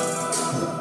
Música